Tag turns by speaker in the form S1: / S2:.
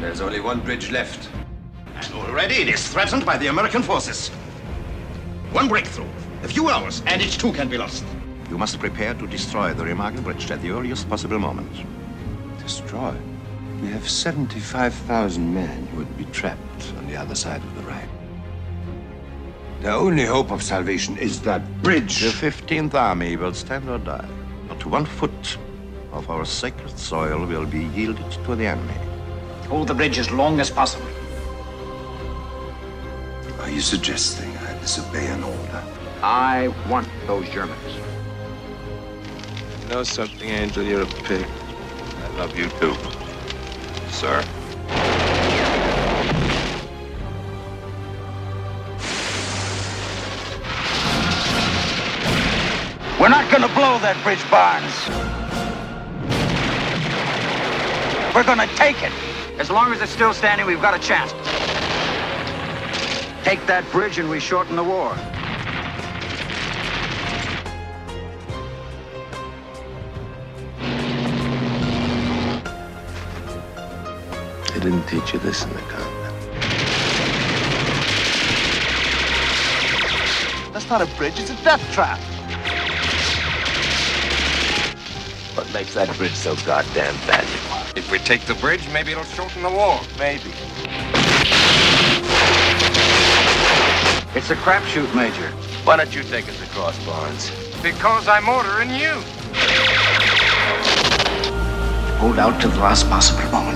S1: There's only one bridge left.
S2: And already it is threatened by the American forces. One breakthrough, a few hours, and it too can be lost. You must prepare to destroy the Remagen Bridge at the earliest possible moment.
S1: Destroy? We have 75,000 men who would be trapped on the other side of the Rhine. The only hope of salvation is that bridge.
S2: The 15th Army will stand or die. Not one foot of our sacred soil will be yielded to the enemy.
S3: Hold the bridge as long as possible.
S1: Are you suggesting I disobey an order?
S3: I want those Germans.
S1: You know something, Angel? You're a pig. I love you too, sir.
S3: We're not gonna blow that bridge, Barnes. We're gonna take it. As long as it's still standing, we've got a chance. Take that bridge and we shorten the war.
S1: They didn't teach you this in the convent.
S4: That's not a bridge, it's a death trap.
S1: Makes that bridge so goddamn valuable?
S5: If we take the bridge, maybe it'll shorten the war.
S1: Maybe.
S3: It's a crapshoot, Major.
S1: Why don't you take us across, Barnes?
S5: Because I'm ordering you.
S3: Hold out to the last possible moment.